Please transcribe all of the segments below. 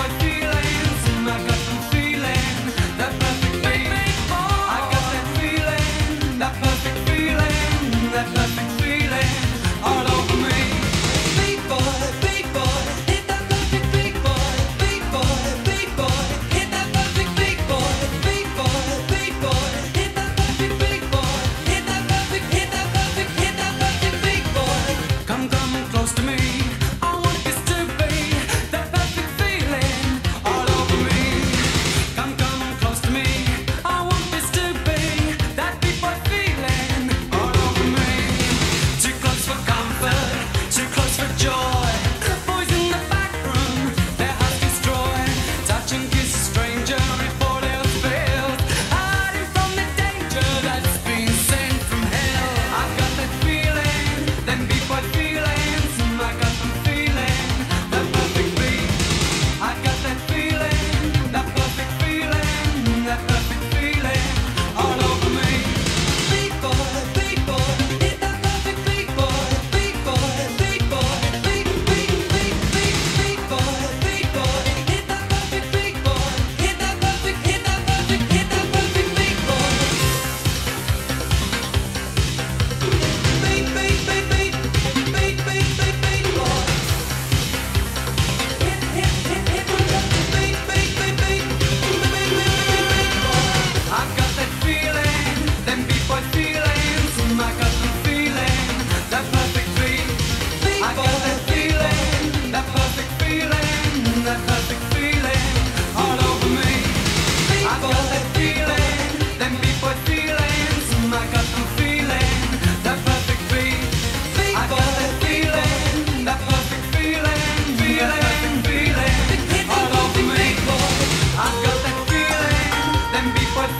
but you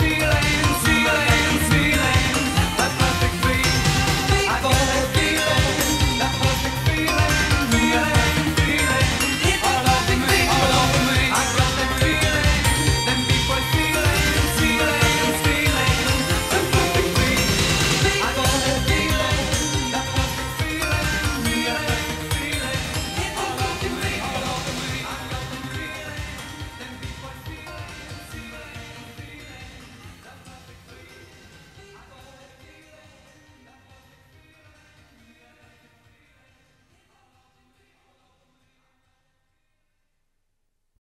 feeling.